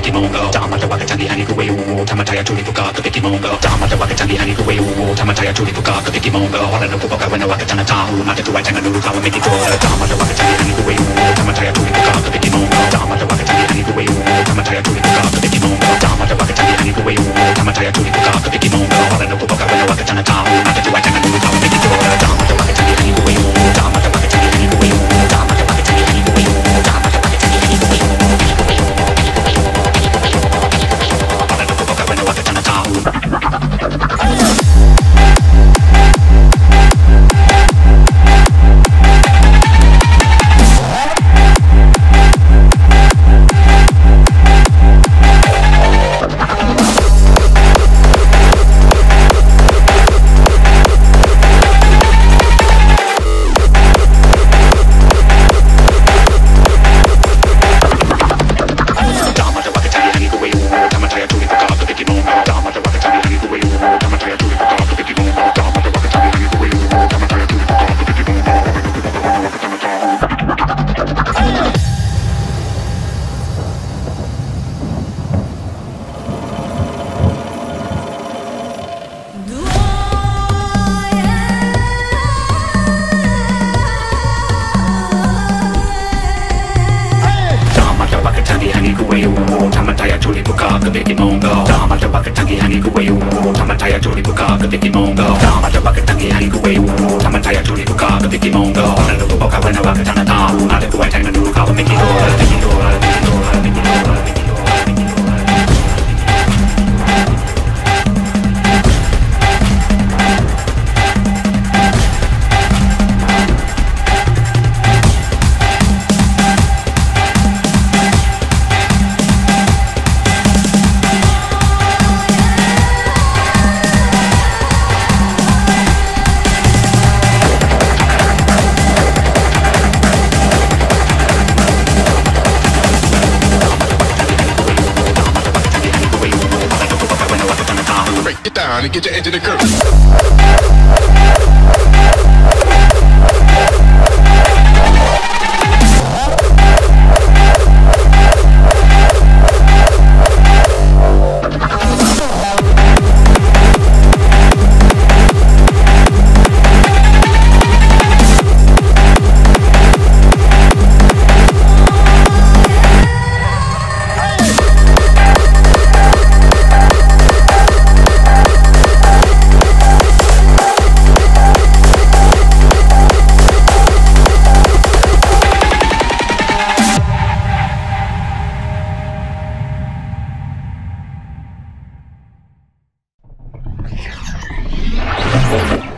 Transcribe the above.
kimongo Tamata wakatangi hani kuwe uwo Tamataya tulipuka kape kimongo Tamata wakatangi hani kuwe uwo Tamataya tulipuka kape kimongo Hora no kupoka wena wakatana tahu Mata tuwa tanga nuru kawa meki tora Tamata wakatangi hani kuwe uwo Tamataya tulipuka kape kimongo Tamata wakatangi hani kuwe uwo Tamataya tulipuka kape kimongo Tamata wakatangi hani kuwe uwo Tamataya tulipuka kape kimongo Hora no kupoka wena wakatana tahu Tamata wakatangi hani kuwe uwo Tamata ya tuli kuka kape kimongo Tamata wakatangi hani kuwe uwo Tamata ya down and get your of the curve. Thank